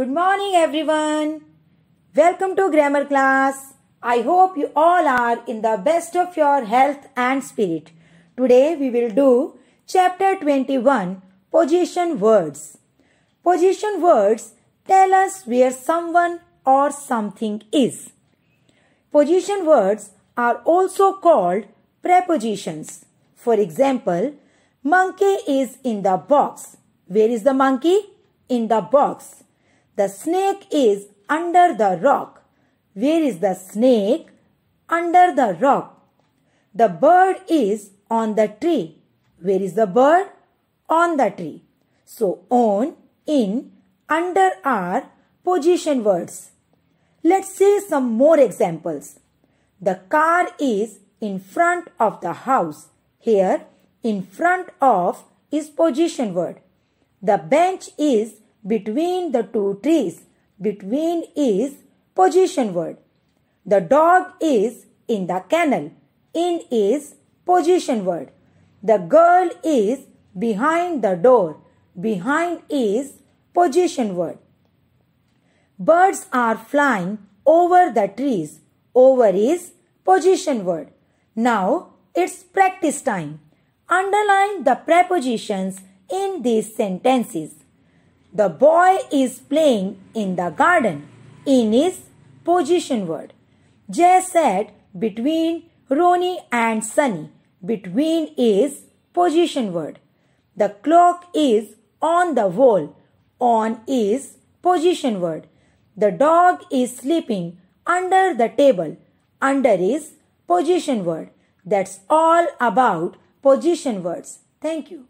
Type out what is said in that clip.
Good morning, everyone. Welcome to grammar class. I hope you all are in the best of your health and spirit. Today we will do chapter 21 Position Words. Position words tell us where someone or something is. Position words are also called prepositions. For example, monkey is in the box. Where is the monkey? In the box. The snake is under the rock. Where is the snake? Under the rock. The bird is on the tree. Where is the bird? On the tree. So on, in, under are position words. Let's see some more examples. The car is in front of the house. Here, in front of is position word. The bench is between the two trees. Between is position word. The dog is in the kennel. In is position word. The girl is behind the door. Behind is position word. Birds are flying over the trees. Over is position word. Now it's practice time. Underline the prepositions in these sentences. The boy is playing in the garden. In is position word. Jay said between Ronnie and Sunny. Between is position word. The clock is on the wall. On is position word. The dog is sleeping under the table. Under is position word. That's all about position words. Thank you.